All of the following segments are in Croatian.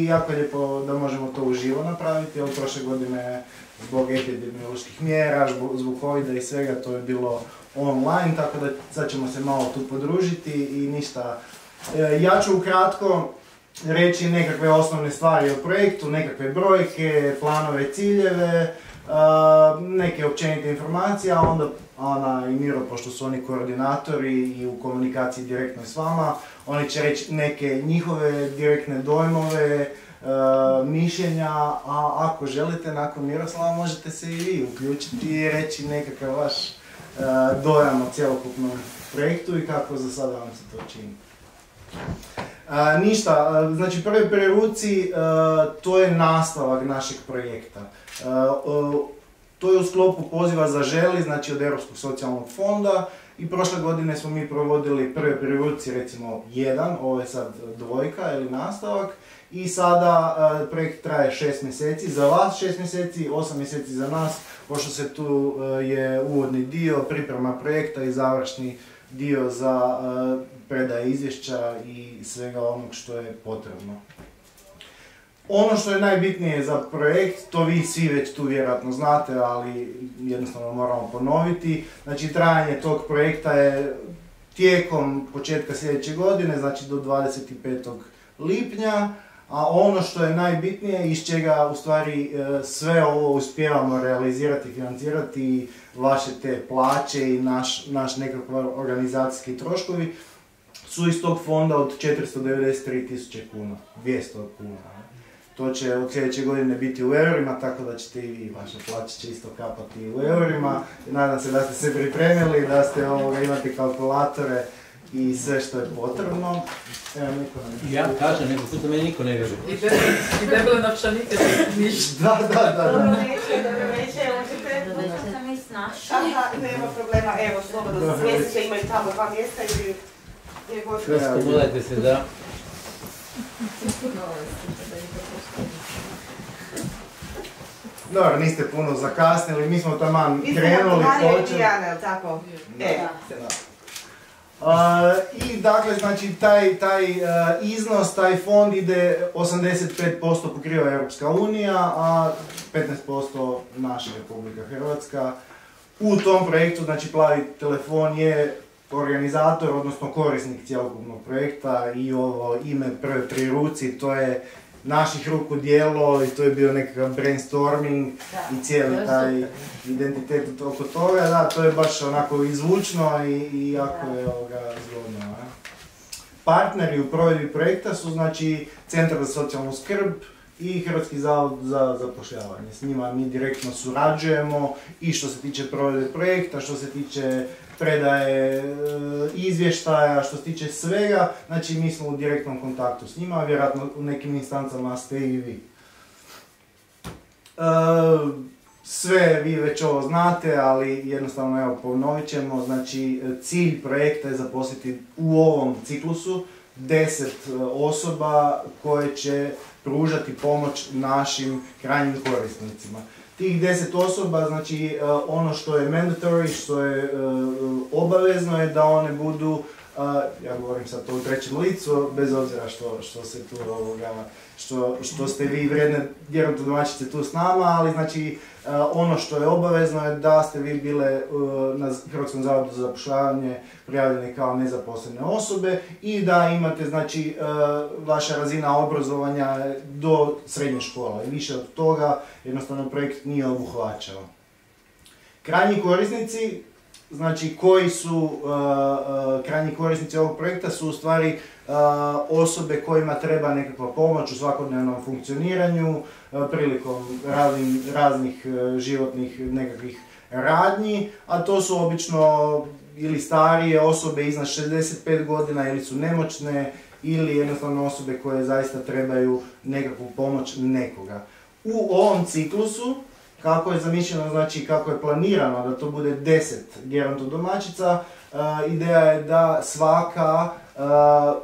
I jako je lijepo da možemo to uživo napraviti, od prošle godine zbog epidemioloških mjera, zbog covid i svega, to je bilo online, tako da sad ćemo se malo tu podružiti i ništa. E, ja ću ukratko reći nekakve osnovne stvari o projektu, nekakve brojke, planove, ciljeve, neke općenite informacije, a onda Ana i Miro, pošto su oni koordinatori i u komunikaciji direktno s vama, oni će reći neke njihove direktne dojmove, mišljenja, a ako želite nakon Miroslava možete se i vi uključiti i reći nekakav vaš dojam o cjelokupnom projektu i kako za sada vam se to čini. ništa, znači prvi preruci, to je nastavak našeg projekta. To je u sklopu poziva za želi, znači od Europskog socijalnog fonda i prošle godine smo mi provodili prve priruci, recimo jedan, ovo je sad dvojka ili nastavak i sada projekt traje šest mjeseci, za vas šest mjeseci, osam mjeseci za nas, pošto se tu je uvodni dio, priprema projekta i završni dio za predaje izvješća i svega onog što je potrebno. Ono što je najbitnije za projekt, to vi svi već tu vjerojatno znate, ali jednostavno moramo ponoviti. Znači trajanje tog projekta je tijekom početka sljedeće godine, znači do 25. lipnja, a ono što je najbitnije, iz čega u stvari e, sve ovo uspijevamo realizirati financirati, vaše te plaće i naš, naš nekakvi organizacijski troškovi, su iz tog fonda od 493.000 kuna, 200 kuna. To će od sljedeće godine biti u eurima, tako da ćete i vi, vaše plaće će isto kapati u eurima. Nadam se da ste se pripremili, da ste ovoga, imate kalkulatore i sve što je potrebno. Evo, niko ne Ja kažem, nego puta meni niko ne vjeruje. I debele novčanike, ništa. Da, da, da. Dobro večer, dobro večer, možete sam i snašli. Aha, nema problema, evo, slobodno se smjestite, imaju tamo dva mjesta ili... Raspomodajte se, da. Dobro, niste puno zakasnili, mi smo tamo krenuli, počeli. tako? E. I dakle, znači, taj, taj uh, iznos, taj fond ide 85% pokriva Europska unija, a 15% naša Republika Hrvatska. U tom projektu, znači, Plavi telefon je organizator, odnosno korisnik cijelokupnog projekta i ovo ime prve tri ruci, to je naših ruku dijelo i to je bio nekakav brainstorming i cijeli taj identitet oko toga, da, to je baš onako izvučno i, i jako je ovoga zgodno. Partneri u provedbi projekta su znači Centar za socijalnu skrb, i Hrvatski zavod za zapošljavanje. S njima mi direktno surađujemo i što se tiče provedbe projekta, što se tiče predaje e, izvještaja, što se tiče svega, znači mi smo u direktnom kontaktu s njima, vjerojatno u nekim instancama ste i vi. E, sve vi već ovo znate, ali jednostavno evo ponovit ćemo, znači cilj projekta je zaposliti u ovom ciklusu 10 e, osoba koje će pružati pomoć našim krajnjim korisnicima. Tih deset osoba, znači e, ono što je mandatory, što je e, obavezno je da one budu ja govorim sad to u trećem licu, bez obzira što, što se tu ovoga, što, što ste vi vredne vjerojatno domaćice tu s nama, ali znači ono što je obavezno je da ste vi bile na Hrvatskom zavodu za zapošljavanje prijavljene kao nezaposlene osobe i da imate znači vaša razina obrazovanja do srednje škola i više od toga jednostavno projekt nije obuhvaćao. Krajnji korisnici znači koji su uh, uh, krajnji korisnici ovog projekta su u stvari uh, osobe kojima treba nekakva pomoć u svakodnevnom funkcioniranju prilikom raznih životnih nekakvih radnji, a to su obično ili starije osobe iznad 65 godina ili su nemoćne ili jednostavno osobe koje zaista trebaju nekakvu pomoć nekoga. U ovom ciklusu kako je zamišljeno, znači kako je planirano da to bude 10 geronto domaćica, uh, ideja je da svaka uh,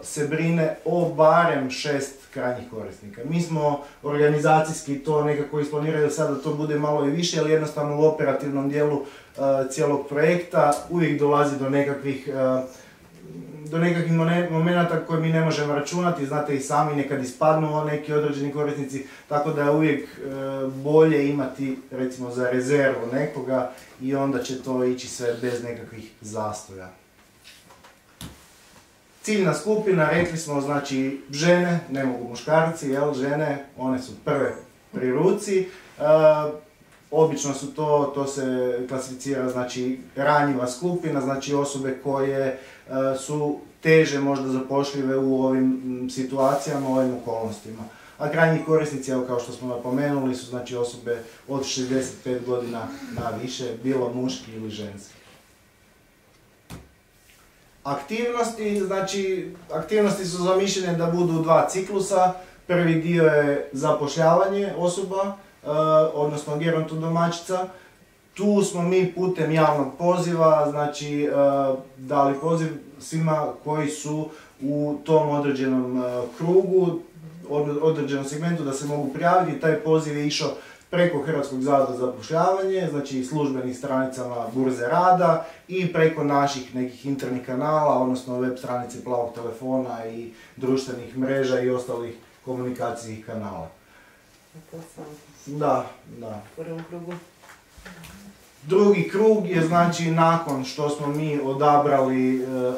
se brine o barem šest krajnjih korisnika. Mi smo organizacijski to nekako isplanirali sada da to bude malo i više, ali jednostavno u operativnom dijelu uh, cijelog projekta uvijek dolazi do nekakvih do nekakvih momenata koje mi ne možemo računati, znate i sami nekad ispadnu neki određeni korisnici, tako da je uvijek e, bolje imati recimo za rezervu nekoga i onda će to ići sve bez nekakvih zastoja. Ciljna skupina, rekli smo, znači žene, ne mogu muškarci, jel, žene, one su prve pri ruci. Obično su to, to se klasificira, znači ranjiva skupina, znači osobe koje e, su teže možda zapošljive u ovim situacijama, ovim okolnostima. A krajnji korisnici, evo kao što smo napomenuli, su znači osobe od 65 godina na više, bilo muški ili ženski. Aktivnosti, znači, aktivnosti su zamišljene da budu dva ciklusa. Prvi dio je zapošljavanje osoba, odnosno gerontodomaćica. Tu smo mi putem javnog poziva, znači, e, dali poziv svima koji su u tom određenom e, krugu, od- određenom segmentu da se mogu prijaviti. Taj poziv je išao preko Hrvatskog zavoda za zapošljavanje, znači službenih stranicama Burze rada i preko naših nekih internih kanala, odnosno web stranice plavog telefona i društvenih mreža i ostalih komunikacijskih kanala. Sam Da, da. u prvom krugu. Drugi krug je znači nakon što smo mi odabrali e, e,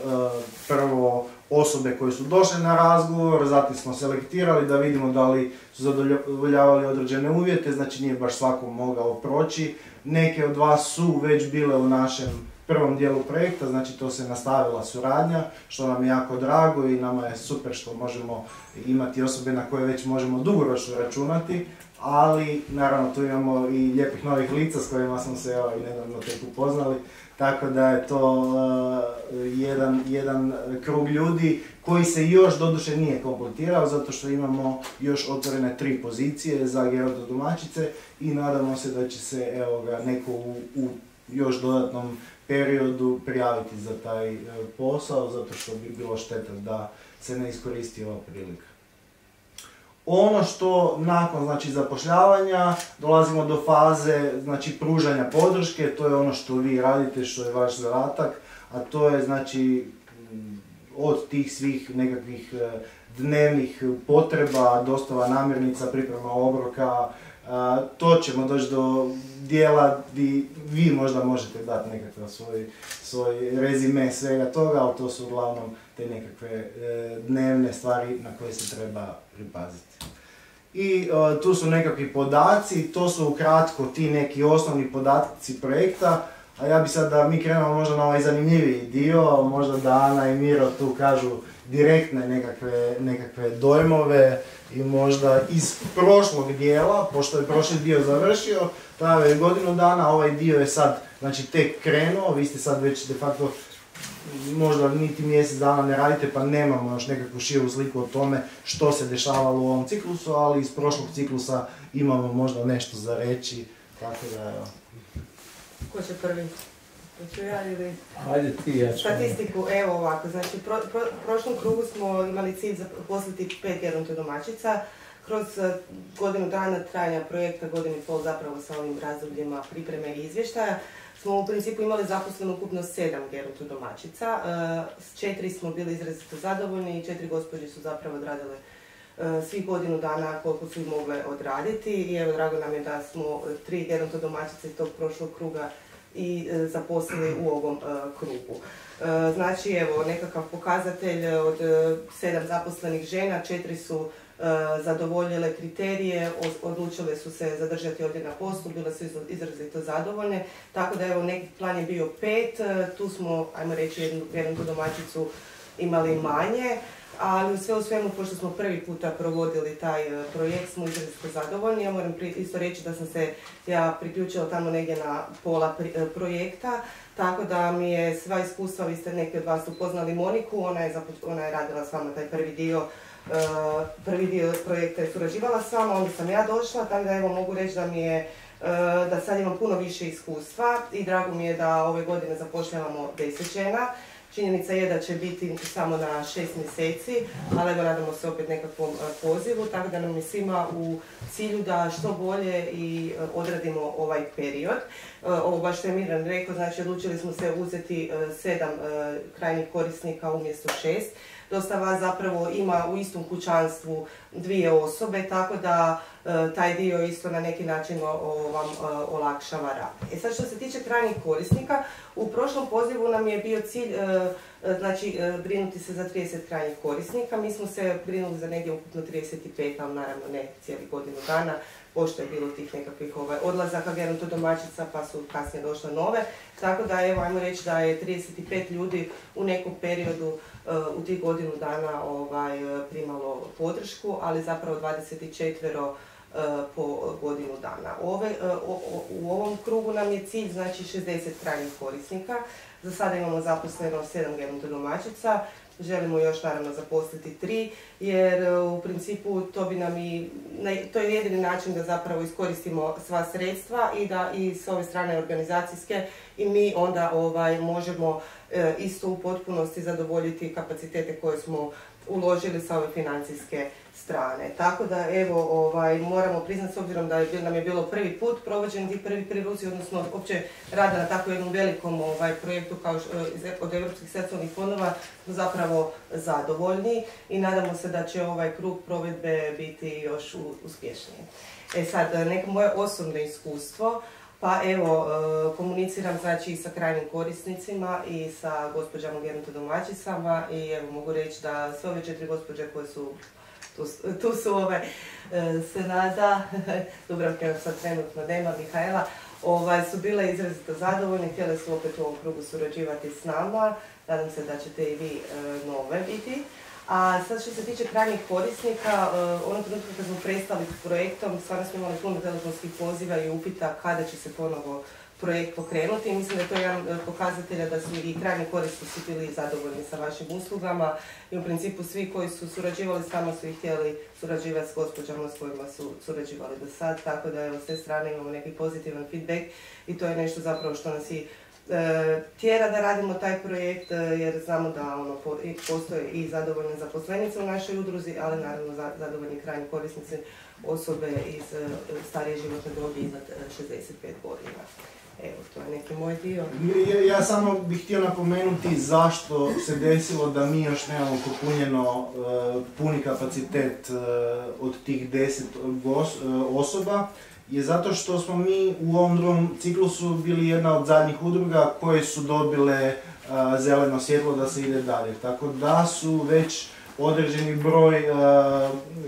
prvo osobe koje su došle na razgovor, zatim smo selektirali da vidimo da li su zadovoljavali određene uvjete, znači nije baš svako mogao proći. Neke od vas su već bile u našem prvom dijelu projekta, znači to se nastavila suradnja, što nam je jako drago i nama je super što možemo imati osobe na koje već možemo dugoročno računati, ali naravno tu imamo i lijepih novih lica s kojima smo se evo, i nedavno tek upoznali, tako da je to uh, jedan, jedan krug ljudi koji se još doduše nije kompletirao zato što imamo još otvorene tri pozicije za gerodomaćice i nadamo se da će se evo ga, neko u, u još dodatnom periodu prijaviti za taj e, posao zato što bi bilo šteta da se ne iskoristi ova prilika. Ono što nakon znači zapošljavanja dolazimo do faze znači pružanja podrške, to je ono što vi radite, što je vaš zadatak, a to je znači m, od tih svih nekakvih e, dnevnih potreba, dostava namirnica, priprema obroka, to ćemo doći do dijela gdje vi možda možete dati nekakav svoj, svoj rezime svega toga, ali to su uglavnom te nekakve e, dnevne stvari na koje se treba pripaziti. I e, tu su nekakvi podaci, to su ukratko ti neki osnovni podaci projekta, a ja bi sad da mi krenemo možda na ovaj zanimljiviji dio, možda da Ana i Miro tu kažu direktne nekakve, nekakve dojmove i možda iz prošlog dijela, pošto je prošli dio završio, trajao je godinu dana, ovaj dio je sad, znači tek krenuo, vi ste sad već de facto možda niti mjesec dana ne radite pa nemamo još nekakvu širu sliku o tome što se dešavalo u ovom ciklusu, ali iz prošlog ciklusa imamo možda nešto za reći, tako da evo. Ko će prvi? Hoću ja ili... Ajde ti, ja ću. Statistiku, evo ovako, znači pro, pro, prošlom krugu smo imali cilj zaposliti pet gerontodomaćica. Kroz eh, godinu dana trajanja projekta, godinu i pol zapravo sa ovim razdobljima pripreme i izvještaja, smo u principu imali zaposleno ukupno sedam gerontodomaćica. Eh, S četiri smo bili izrazito zadovoljni i četiri gospođe su zapravo odradile svih godinu dana koliko su mogle odraditi i evo drago nam je da smo tri gerontodomaćice iz tog prošlog kruga i e, zaposlili u ovom e, krugu. E, Znači, evo, nekakav pokazatelj e, od e, sedam zaposlenih žena, četiri su e, zadovoljile kriterije, odlučile su se zadržati ovdje na poslu, bile su izra- izrazito zadovoljne, tako da evo, neki plan je bio pet, e, tu smo, ajmo reći, jednu domaćicu imali manje, ali sve u svemu, pošto smo prvi puta provodili taj e, projekt, smo izrazito zadovoljni. Ja moram isto reći da sam se ja priključila tamo negdje na pola e, projekta, tako da mi je sva iskustva, vi ste neki od vas upoznali Moniku, ona je, ona je radila s vama taj prvi dio e, prvi dio projekta je surađivala s vama, onda sam ja došla, tako da evo mogu reći da mi je da sad imam puno više iskustva i drago mi je da ove godine zapošljavamo 10 žena. Činjenica je da će biti samo na šest mjeseci, ali evo nadamo se opet nekakvom e, pozivu, tako da nam je svima u cilju da što bolje i e, odradimo ovaj period. E, Ovo baš što je Miran rekao, znači odlučili smo se uzeti sedam krajnjih korisnika umjesto šest. Dosta vas zapravo ima u istom kućanstvu dvije osobe, tako da e, taj dio isto na neki način vam e, olakšava rad. E sad što se tiče krajnjih korisnika, u prošlom pozivu nam je bio cilj e, znači brinuti se za 30 krajnjih korisnika. Mi smo se brinuli za negdje ukupno 35, ali naravno ne cijeli godinu dana, pošto je bilo tih nekakvih ovaj, odlazaka gerontodomaćica pa su kasnije došle nove. Tako da evo ajmo reći da je 35 ljudi u nekom periodu e, u tih godinu dana ovaj, primalo podršku, ali zapravo 24 e, po godinu dana. Ove, e, o- u ovom krugu nam je cilj znači 60 krajnjih korisnika. Za sada imamo zaposleno 7 gerontodomaćica, želimo još naravno zaposliti tri, jer e, u principu to bi nam i, to je jedini način da zapravo iskoristimo sva sredstva i da i s ove strane organizacijske i mi onda ovaj, možemo e, isto u potpunosti zadovoljiti kapacitete koje smo uložili sa ove financijske strane. Tako da evo ovaj, moramo priznati s obzirom da je, nam je bilo prvi put provođen ti prvi priruci, odnosno uopće rada na tako jednom velikom ovaj, projektu kao š- iz- od Europskih socijalnih fondova zapravo zadovoljni i nadamo se da će ovaj krug provedbe biti još uspješniji. E sad, neko moje osobno iskustvo, pa evo, e, komuniciram znači i sa krajnjim korisnicima i sa gospođama gerontodomaćicama i evo mogu reći da sve ove četiri gospođe koje su tu, tu su ove e, Senada, Dubravka sad trenutno nema, Mihaela, ovaj, su bile izrazito zadovoljne, htjele su opet u ovom krugu surađivati s nama, nadam se da ćete i vi e, nove biti. A sad što se tiče krajnjih korisnika, onog trenutka kad smo prestali s projektom, stvarno smo imali puno telefonskih poziva i upita kada će se ponovo projekt pokrenuti. Mislim da je to jedan pokazatelja da su i krajnji korisnici bili zadovoljni sa vašim uslugama i u principu svi koji su surađivali s su i htjeli surađivati s gospođama s kojima su surađivali do sad, tako da evo s te strane imamo neki pozitivan feedback i to je nešto zapravo što nas i tjera da radimo taj projekt e, jer znamo da ono, postoje i zadovoljne zaposlenice u našoj udruzi, ali naravno za- zadovoljni krajnji korisnici osobe iz e, starije životne dobi iznad e, 65 godina. Evo, to je neki moj dio. Ja, ja samo bih htio napomenuti zašto se desilo da mi još nemamo popunjeno e, puni kapacitet e, od tih 10 gos- e, osoba je zato što smo mi u ovom drugom ciklusu bili jedna od zadnjih udruga koje su dobile zeleno svjetlo da se ide dalje. Tako da su već određeni broj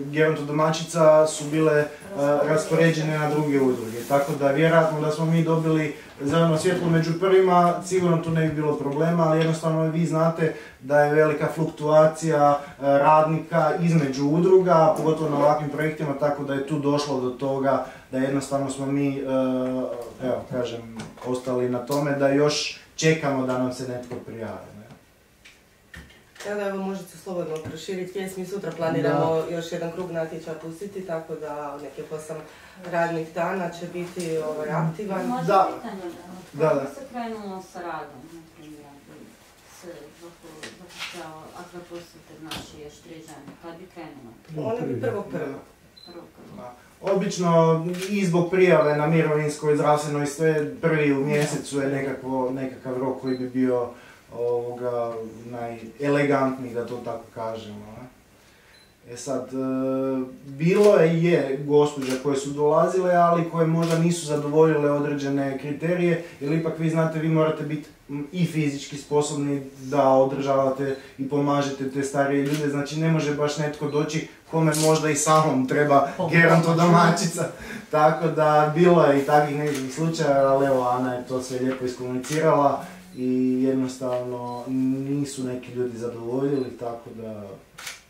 gerontodomaćica su bile raspoređene na druge udruge. Tako da vjerojatno da smo mi dobili zeleno svjetlo među prvima, sigurno tu ne bi bilo problema, ali jednostavno vi znate da je velika fluktuacija radnika između udruga, pogotovo na ovakvim projektima, tako da je tu došlo do toga da jednostavno smo mi, e, evo kažem, ostali na tome da još čekamo da nam se netko prijavi. Ne? Evo da evo možete slobodno proširiti vijest, mi sutra planiramo još jedan krug natječaja pustiti, tako da nekih osam radnih dana će biti ovaj, aktivan. Može Da. pitanje, Da, da. se krenulo sa radom, na primjer, se zapo- zapošljava, ako zaposlite naši još tri žene, kad bi krenulo? Ona bi prvo prvo. Prvo, prvo. Obično i zbog prijave na mirovinsko i zdravstveno i sve prvi u mjesecu je nekakvo, nekakav rok koji bi bio ovoga, najelegantniji, da to tako kažemo. E sad, e, bilo je je gospođa koje su dolazile, ali koje možda nisu zadovoljile određene kriterije, jer ipak vi znate, vi morate biti i fizički sposobni da održavate i pomažete te starije ljude, znači ne može baš netko doći kome možda i samom treba gerontodomaćica. Tako da bilo je i takvih nekakvih slučajeva, ali evo Ana je to sve lijepo iskomunicirala i jednostavno nisu neki ljudi zadovoljili, tako da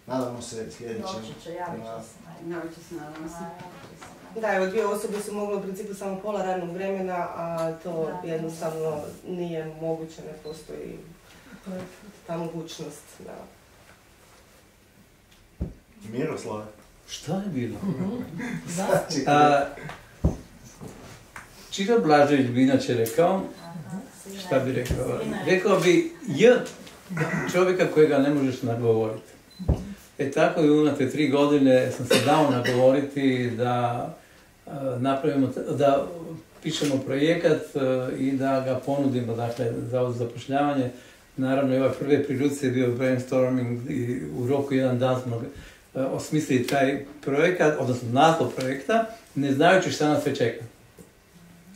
nadamo se sljedećem. Doći će, javit će se. Naravno će se nadamo se. Da, evo dvije osobe su mogle u principu samo pola radnog vremena, a to Da. jednostavno nije moguće, ne postoji ta mogućnost. Da. Miroslav. Šta je bilo? Znači, A, Čiro Blažević bi inače rekao, šta bi rekao? Rekao bi J čovjeka kojega ne možeš nagovoriti. E tako i unate tri godine sam se dao nagovoriti da napravimo, da pišemo projekat e, i da ga ponudimo, dakle, za zapošljavanje. Naravno, i ovaj prve priruci je bio brainstorming i u roku jedan dan smo e, osmislili taj projekat, odnosno naslov projekta, ne znajući šta nas sve čeka.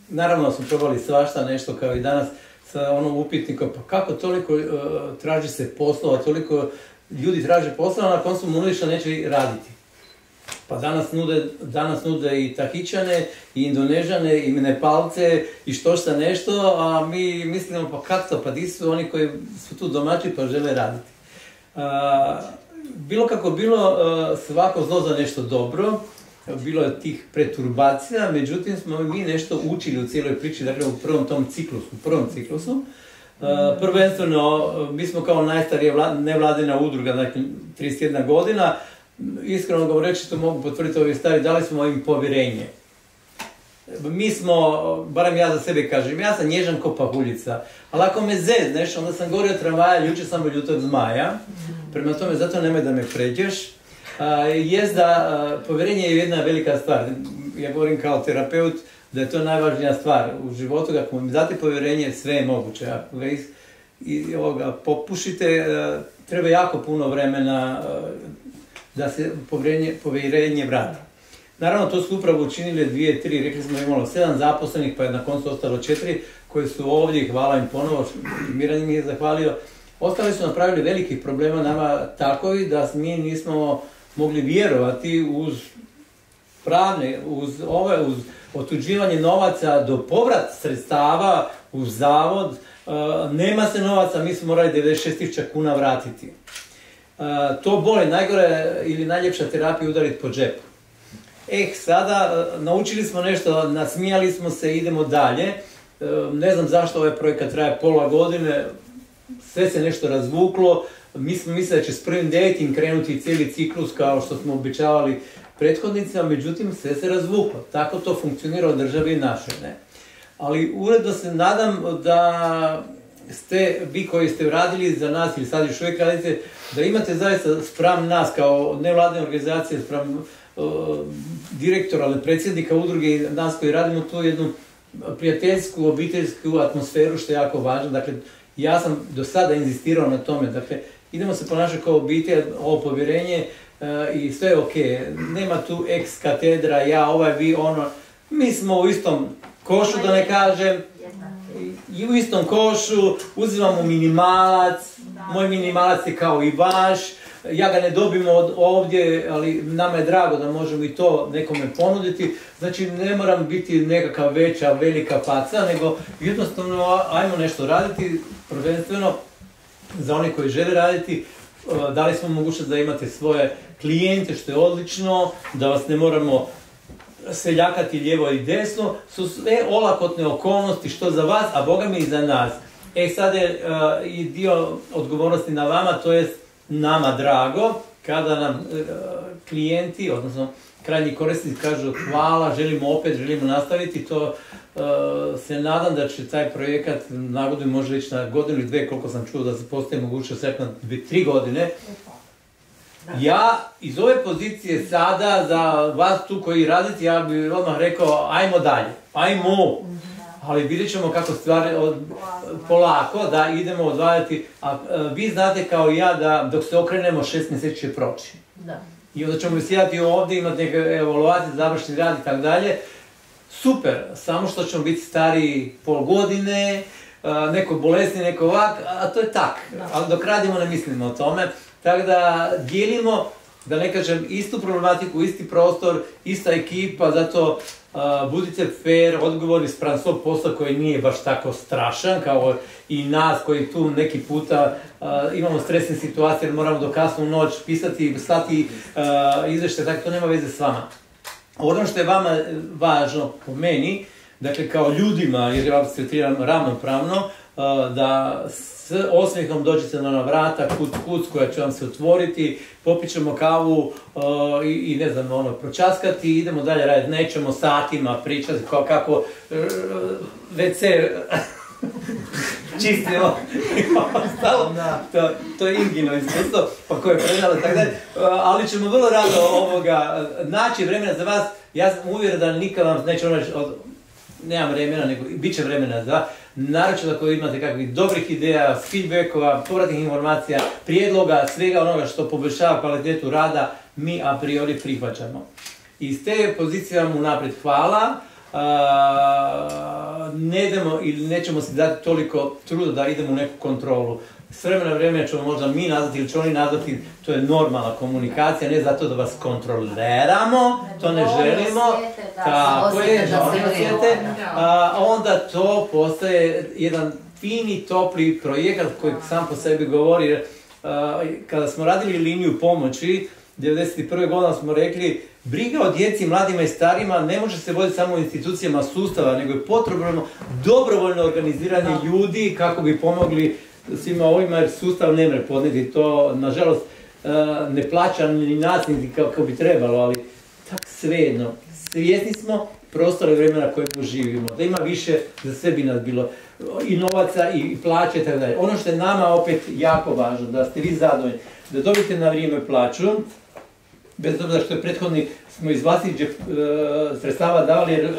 Naravno smo probali svašta nešto kao i danas sa onom upitnikom, pa kako toliko e, traži se poslova, toliko ljudi traže poslova, na koncu mu nudiš neće raditi. Pa danas nude, danas nude i Tahićane, i Indonežane, i Nepalce, i što šta nešto, a mi mislimo pa kako pa di su oni koji su tu domaći pa žele raditi. Bilo kako bilo, svako zlo za nešto dobro, bilo je tih preturbacija, međutim smo mi nešto učili u cijeloj priči, dakle u prvom tom ciklusu, u prvom ciklusu. prvenstveno, mi smo kao najstarija nevladina udruga, dakle 31 godina, iskreno govoreći to mogu potvrditi ovi stari, dali smo im povjerenje. Mi smo, barem ja za sebe kažem, ja sam nježan ko pahuljica, ali ako me zezneš, onda sam govorio tramvaja, jučer sam od zmaja, prema tome zato nemoj da me pređeš. jest da povjerenje je jedna velika stvar, ja govorim kao terapeut, da je to najvažnija stvar u životu, ako mi date povjerenje, sve je moguće. Ako ga i ovoga popušite, treba jako puno vremena da se povjerenje, povjerenje vrati. Naravno, to su upravo učinili dvije, tri, rekli smo imalo sedam zaposlenih, pa je na koncu ostalo četiri, koji su ovdje, hvala im ponovo, Miran mi je zahvalio. Ostali su napravili velikih problema nama takovi da mi nismo mogli vjerovati uz pravne, uz ove, uz otuđivanje novaca do povrat sredstava u zavod, e, nema se novaca, mi smo morali 96.000 kuna vratiti to boli najgore ili najljepša terapija udariti po džepu. Eh, sada e, naučili smo nešto, nasmijali smo se, idemo dalje. E, ne znam zašto ovaj projekat traje pola godine, sve se nešto razvuklo. Mi smo mislili da će s prvim devetim krenuti cijeli ciklus kao što smo običavali prethodnicima, međutim sve se razvuklo. Tako to funkcionira u državi našoj. Ne? Ali uredno se nadam da ste, vi koji ste radili za nas ili sad još uvijek radite, da imate zaista sprem nas kao nevladne organizacije, sprem direktora ali predsjednika udruge i nas koji radimo tu jednu prijateljsku, obiteljsku atmosferu što je jako važno. Dakle, ja sam do sada inzistirao na tome. Dakle, idemo se ponašati kao obitelj, ovo povjerenje e, i sve je ok. Nema tu ex katedra, ja, ovaj, vi, ono. Mi smo u istom košu, da ne kažem i u istom košu, uzimamo minimalac, moj minimalac je kao i vaš, ja ga ne dobimo od ovdje, ali nama je drago da možemo i to nekome ponuditi. Znači ne moram biti nekakva veća, velika faca, nego jednostavno ajmo nešto raditi, prvenstveno za one koji žele raditi, dali smo mogućnost da imate svoje klijente, što je odlično, da vas ne moramo seljakati lijevo i desno, su sve olakotne okolnosti što za vas, a Boga mi i za nas. E sad je uh, i dio odgovornosti na vama, to je nama drago, kada nam uh, klijenti, odnosno krajnji korisnici kažu hvala, želimo opet, želimo nastaviti, to uh, se nadam da će taj projekat na godinu može ići na godinu ili dve, koliko sam čuo da se postoji mogućnost na dvije, tri godine, ja iz ove pozicije sada za vas tu koji radite, ja bih odmah rekao ajmo dalje, ajmo. Ali vidjet ćemo kako stvari od, polako da idemo odvajati. A, vi znate kao i ja da dok se okrenemo šest mjeseci će proći. Da. I onda ćemo sjedati ovdje, imati neke evaluacije, završiti rad i tako dalje. Super, samo što ćemo biti stariji pol godine, neko bolesni, neko ovak, a to je tak. Ali dok radimo ne mislimo o tome. Tako da dijelimo, da ne kažem, istu problematiku, isti prostor, ista ekipa, zato budite fair, odgovorni spram svog posla koji nije baš tako strašan kao i nas koji tu neki puta imamo stresne situacije jer moramo do kasnu noć pisati, slati izvešte, tako to nema veze s vama. Ono što je vama važno po meni, dakle kao ljudima, jer ja vas tretiram ravnopravno, da s osmijehom dođete na vrata, kuc kuc koja će vam se otvoriti, popit ćemo kavu i, i, ne znam, ono, pročaskati idemo dalje raditi. Nećemo satima pričati kao kako WC čistimo i ostalo. To, to je Ingino iskustvo, pa koje je predalo, tako dalje. Ali ćemo vrlo rado ovoga, naći vremena za vas. Ja sam uvjeren da nikad vam neće ono od, nemam vremena, nego bit će vremena za, naročito ako imate kakvih dobrih ideja, feedbackova, povratnih informacija, prijedloga, svega onoga što poboljšava kvalitetu rada, mi a priori prihvaćamo. Iz te pozicije vam unaprijed hvala. A, ne idemo ili nećemo si dati toliko truda da idemo u neku kontrolu. S vremena na vrijeme ćemo možda mi nazvati ili će oni nazvati, to je normalna komunikacija, ne zato da vas kontroliramo, to ne želimo. Tako je, da osjete. Onda to postaje jedan fini, topli projekat koji sam po sebi govori. Kada smo radili liniju pomoći, 1991. godine smo rekli, briga o djeci, mladima i starima ne može se voditi samo u institucijama sustava, nego je potrebno dobrovoljno organiziranje ljudi kako bi pomogli svima ovima jer sustav ne može podnijeti to, nažalost, e, ne plaća ni nas kako bi trebalo, ali tak svejedno, svjesni smo prostora i vremena kojemu živimo, da ima više za sve bi nas bilo i novaca i plaće i tako dalje. Ono što je nama opet jako važno, da ste vi zadovoljni, da dobijete na vrijeme plaću, bez obzira što je prethodni smo iz vlastitih e, sredstava davali jer e,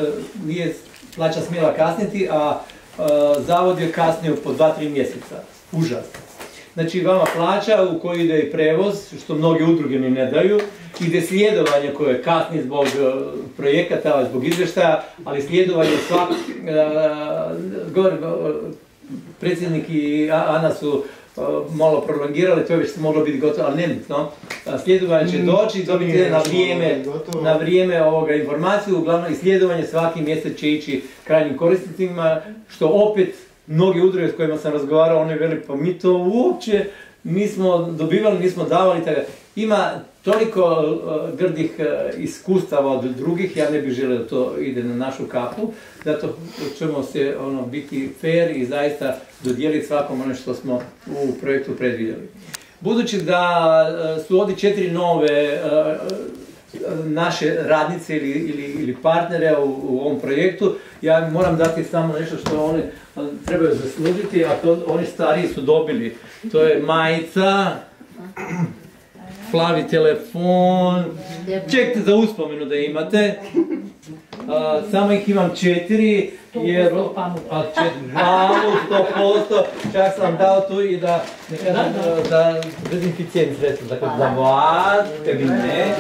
nije plaća smjela kasniti, a e, zavod je kasnio po 2-3 mjeseca. Užasno. Znači vama plaća u koju ide i prevoz, što mnoge udruge ni ne daju, ide sljedovanje koje kasni zbog e, projekata, zbog izvještaja, ali sljedovanje svak, e, govorim, e, predsjednik i Ana su malo prolongirali, to je već moglo biti gotovo, ali nebitno. A, Sljedovanje će Mm, doći, dobiti na vrijeme, na vrijeme ovoga informaciju, uglavnom i sljedovanje svaki mjesec će ići krajnjim korisnicima, što opet mnogi udruge s kojima sam razgovarao, oni veli pa mi to uopće nismo dobivali, nismo davali, tako ima toliko uh, grdih uh, iskustava od drugih, ja ne bih želio da to ide na našu kapu, zato ćemo se ono, biti fair i zaista dodijeliti svakom ono što smo u projektu predvidjeli. Budući da uh, su ovdje četiri nove naše radnice ili, ili, ili partnere u, u ovom projektu, ja moram dati samo nešto što oni trebaju zaslužiti, a to oni stariji su dobili. To je majica, plavi telefon, čekajte za uspomenu da imate. A, samo ih imam četiri, jer... A četiri, glavu, sto posto, čak sam dao tu i da, ne kažem, da, da dezinficijenim sredstvo, dakle za vas, tebi ne,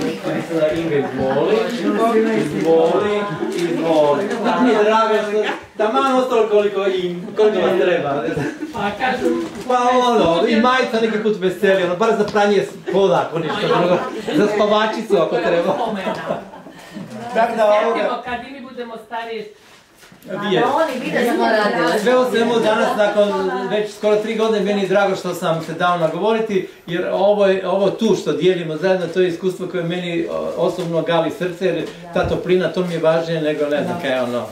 da Inga izvoli, izvoli, izvoli. Tako mi je drago što, taman ostalo koliko im, koliko vam treba. Pa kažu, Pa ono, i majica neki put veseli, ono, bar za pranje spoda ako ništa drugo, za spavačicu ako treba. Tako da ovoga, Sjetimo kad i mi budemo stariji, Vije. oni vide da smo radili. Sve o svemu danas, nakon već skoro tri godine, meni je drago što sam se dao nagovoriti, jer ovo, je, ovo tu što dijelimo zajedno, to je iskustvo koje meni osobno gali srce, jer ta toplina, to mi je važnije nego, ne znam, kaj ono,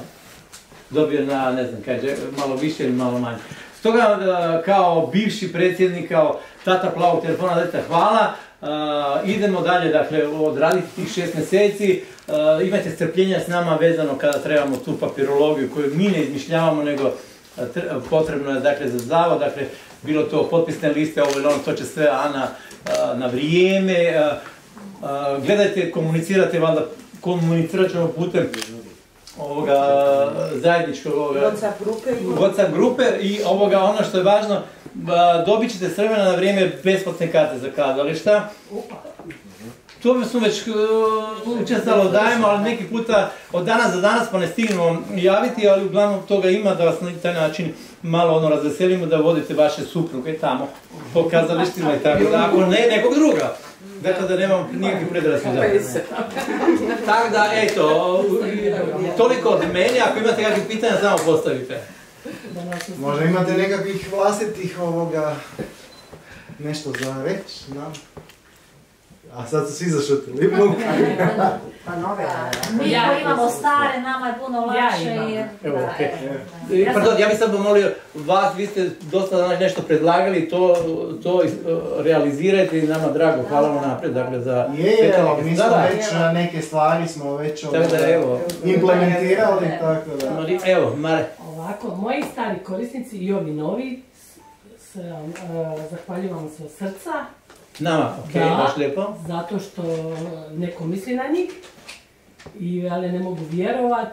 dobio na, ne znam, kaj, malo više ili malo manje. Stoga, e, kao bivši predsjednik, kao tata plavog telefona, dajte hvala, E, idemo dalje, dakle, odraditi tih šest mjeseci, E, imajte strpljenja s nama vezano kada trebamo tu papirologiju koju mi ne izmišljavamo, nego e, tr- potrebno je, dakle, za zavod, dakle, bilo to potpisne liste, ovo ili ono, to će sve Ana e, na vrijeme, gledajte, komunicirate, valjda, komunicirat ćemo putem ovoga zajedničkog ovoga, WhatsApp grupe WhatsApp grupe i ovoga ono što je važno, dobit ćete s vremena na vrijeme besplatne karte za kazališta. To smo već uh, učestalo dajemo, ali neki puta od danas za danas pa ne stignemo javiti, ali uglavnom toga ima da vas na taj način malo ono razveselimo da vodite vaše supruge tamo po kazalištima i tako da, ako ne nekog druga. Dakle da nemam nikakvih predrasuda. Tako da, eto, toliko od mene, ako imate kakvih pitanja, samo postavite. Možda imate nekakvih vlastitih ovoga, nešto za reći nam? A sad su svi zašutili. Pa nove. Mi Ja koji imamo imam. stare, nama je puno Ja lakše jer... Evo, okej. E, Pardon, ja bih sad pomolio vas, vi ste dosta danas nešto predlagali, to, to uh, realizirajte i nama drago, hvala vam naprijed, dakle za Je, je, mi smo da. već na neke stvari smo već Tako da ovoga, evo, implementirali, tako da. Evo, Mare, Ovako. Moji stari korisnici i ovi novi, s, s, e, zahvaljujem vam se od srca, Nama, ok, Da. baš lijepo. zato što neko misli na njih, i, ali ne mogu vjerovat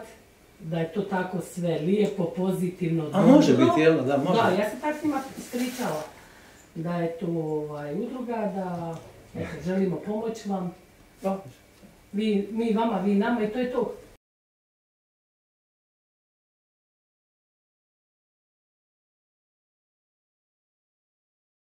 da je to tako sve lijepo, pozitivno, A može biti, jel da, može. Da, ja sam tako s njima da je tu ovaj, udruga, da eto, želimo pomoć vam, Da. vi, mi vama, vi nama i to je to.